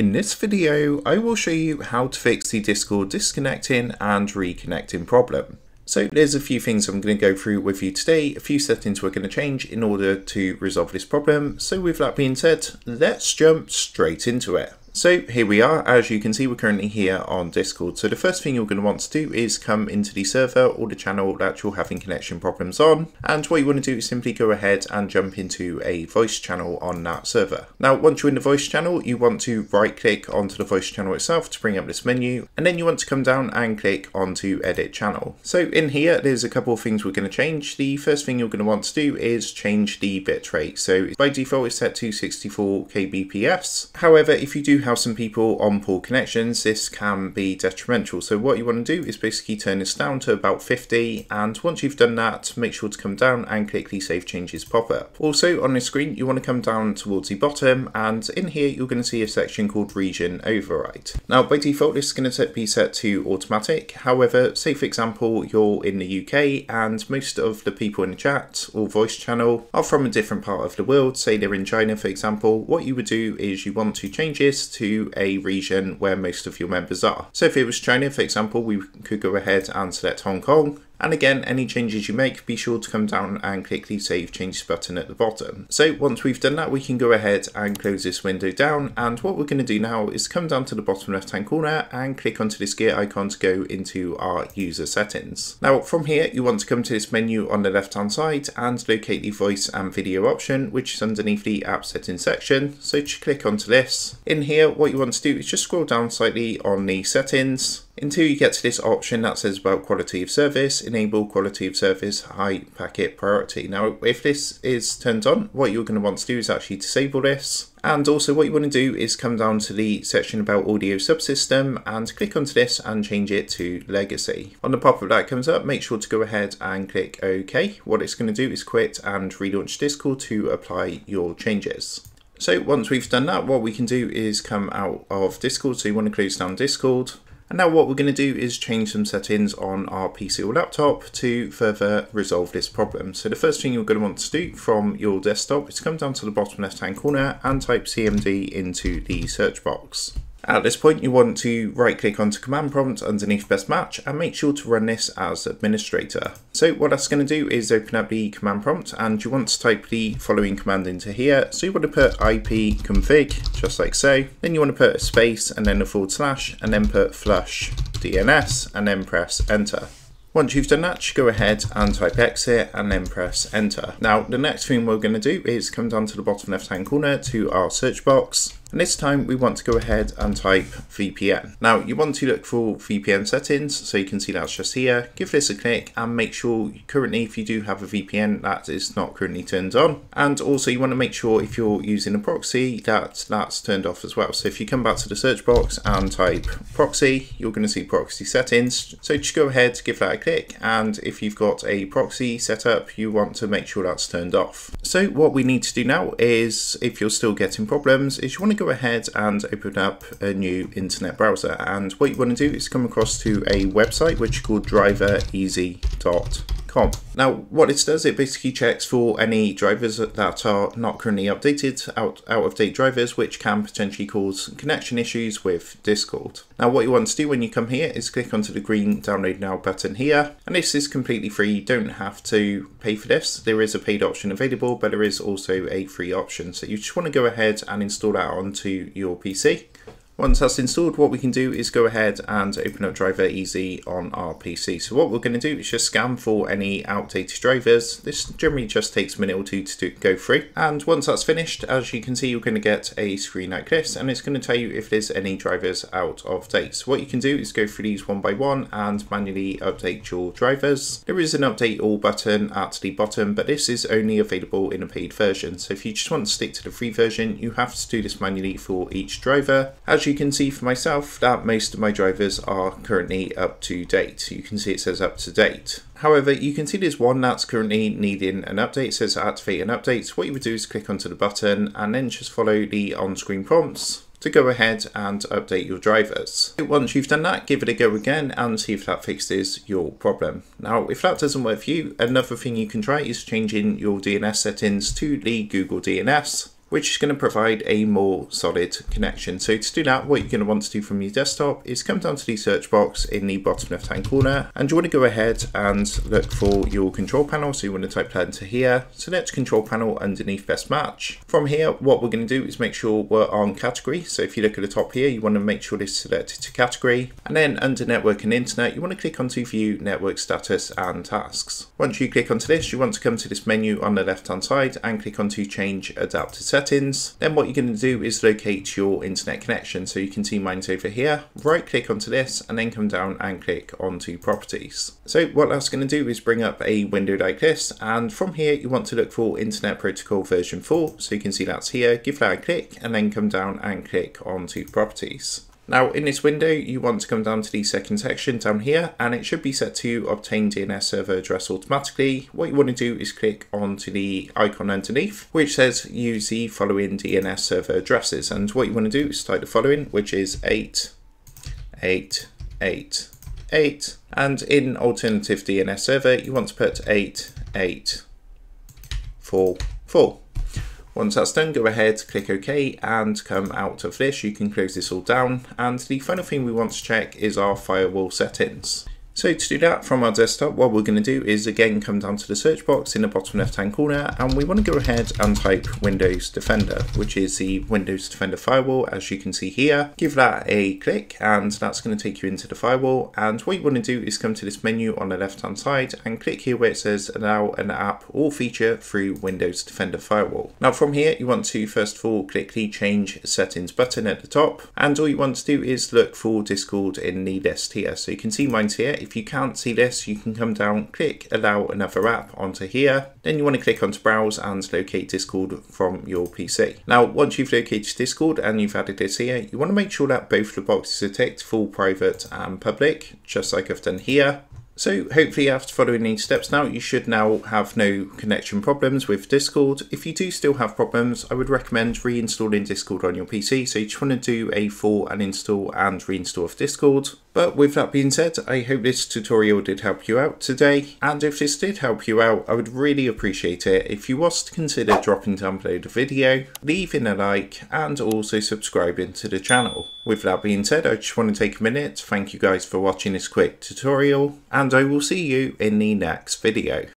In this video, I will show you how to fix the Discord disconnecting and reconnecting problem. So there's a few things I'm going to go through with you today, a few settings we're going to change in order to resolve this problem. So with that being said, let's jump straight into it. So here we are, as you can see we're currently here on Discord. So the first thing you're going to want to do is come into the server or the channel that you're having connection problems on and what you want to do is simply go ahead and jump into a voice channel on that server. Now once you're in the voice channel you want to right click onto the voice channel itself to bring up this menu and then you want to come down and click onto edit channel. So in here there's a couple of things we're going to change. The first thing you're going to want to do is change the bitrate. So by default it's set to 64 kbps. However if you do have some people on poor connections, this can be detrimental. So what you want to do is basically turn this down to about 50 and once you've done that, make sure to come down and click the Save Changes pop-up. Also on the screen, you want to come down towards the bottom and in here you're going to see a section called Region Override. Now by default this is going to be set to automatic, however say for example you're in the UK and most of the people in the chat or voice channel are from a different part of the world, say they're in China for example, what you would do is you want to change this to a region where most of your members are. So if it was China, for example, we could go ahead and select Hong Kong and again, any changes you make, be sure to come down and click the Save Changes button at the bottom. So once we've done that, we can go ahead and close this window down. And what we're going to do now is come down to the bottom left hand corner and click onto this gear icon to go into our user settings. Now from here, you want to come to this menu on the left hand side and locate the voice and video option, which is underneath the app settings section. So just click onto this. In here, what you want to do is just scroll down slightly on the settings until you get to this option that says about quality of service, enable quality of service, high packet priority. Now, if this is turned on, what you're going to want to do is actually disable this. And also what you want to do is come down to the section about audio subsystem and click onto this and change it to legacy. On the pop-up that comes up, make sure to go ahead and click OK. What it's going to do is quit and relaunch Discord to apply your changes. So once we've done that, what we can do is come out of Discord. So you want to close down Discord. And now what we're going to do is change some settings on our PC or laptop to further resolve this problem. So the first thing you're going to want to do from your desktop is come down to the bottom left hand corner and type CMD into the search box. At this point you want to right click onto command prompt underneath best match and make sure to run this as administrator. So what that's going to do is open up the command prompt and you want to type the following command into here. So you want to put ip config just like so. Then you want to put a space and then a forward slash and then put flush DNS and then press enter. Once you've done that, go ahead and type exit and then press enter. Now, the next thing we're going to do is come down to the bottom left hand corner to our search box and this time we want to go ahead and type VPN. Now you want to look for VPN settings, so you can see that's just here. Give this a click and make sure currently if you do have a VPN that is not currently turned on. And also you want to make sure if you're using a proxy that that's turned off as well. So if you come back to the search box and type proxy, you're going to see proxy settings. So just go ahead, give that a click. And if you've got a proxy set up, you want to make sure that's turned off. So what we need to do now is if you're still getting problems is you want to go ahead and open up a new internet browser. And what you want to do is come across to a website which is called drivereasy.com. Now, what this does, it basically checks for any drivers that are not currently updated, out, out of date drivers, which can potentially cause connection issues with Discord. Now, what you want to do when you come here is click onto the green download now button here. And this is completely free. You don't have to pay for this. There is a paid option available, but there is also a free option. So you just want to go ahead and install that onto your PC. Once that's installed, what we can do is go ahead and open up Driver Easy on our PC. So what we're going to do is just scan for any outdated drivers. This generally just takes a minute or two to go through. And once that's finished, as you can see, you're going to get a screen like this, and it's going to tell you if there's any drivers out of date. So what you can do is go through these one by one and manually update your drivers. There is an update all button at the bottom, but this is only available in a paid version. So if you just want to stick to the free version, you have to do this manually for each driver. As you you can see for myself that most of my drivers are currently up to date. You can see it says up to date. However, you can see there's one that's currently needing an update. It says activate an update. What you would do is click onto the button and then just follow the on-screen prompts to go ahead and update your drivers. Once you've done that, give it a go again and see if that fixes your problem. Now, if that doesn't work for you, another thing you can try is changing your DNS settings to the Google DNS. Which is going to provide a more solid connection. So to do that, what you're going to want to do from your desktop is come down to the search box in the bottom left hand corner and you want to go ahead and look for your control panel. So you want to type that into here, select control panel underneath best match. From here, what we're going to do is make sure we're on category. So if you look at the top here, you want to make sure this is selected to category and then under network and internet, you want to click onto view network status and tasks. Once you click onto this, you want to come to this menu on the left hand side and click onto change adapter settings. Then what you're going to do is locate your internet connection. So you can see mine's over here, right click onto this and then come down and click onto properties. So what that's going to do is bring up a window like this. And from here you want to look for internet protocol version 4 so you can see that's here. Give that a click and then come down and click onto properties now in this window, you want to come down to the second section down here and it should be set to obtain DNS server address automatically. What you want to do is click onto the icon underneath, which says use the following DNS server addresses. And what you want to do is type the following, which is 8, 8, 8, 8. And in alternative DNS server, you want to put 8, 8, 4, 4. Once that's done, go ahead, click OK and come out of this. You can close this all down. And the final thing we want to check is our firewall settings. So to do that from our desktop, what we're going to do is again come down to the search box in the bottom left hand corner and we want to go ahead and type Windows Defender, which is the Windows Defender firewall as you can see here. Give that a click and that's going to take you into the firewall and what you want to do is come to this menu on the left hand side and click here where it says allow an app or feature through Windows Defender Firewall. Now from here you want to first of all click the change settings button at the top and all you want to do is look for Discord in the list here. So you can see mine's here if you can't see this, you can come down, click allow another app onto here. Then you want to click onto browse and locate Discord from your PC. Now, once you've located Discord and you've added this here, you want to make sure that both the boxes are ticked, full private and public, just like I've done here. So hopefully after following these steps now, you should now have no connection problems with Discord. If you do still have problems, I would recommend reinstalling Discord on your PC. So you just want to do a full uninstall and reinstall of Discord. But with that being said, I hope this tutorial did help you out today. And if this did help you out, I would really appreciate it if you was to consider dropping down below the video, leaving a like, and also subscribing to the channel. With that being said, I just want to take a minute to thank you guys for watching this quick tutorial, and I will see you in the next video.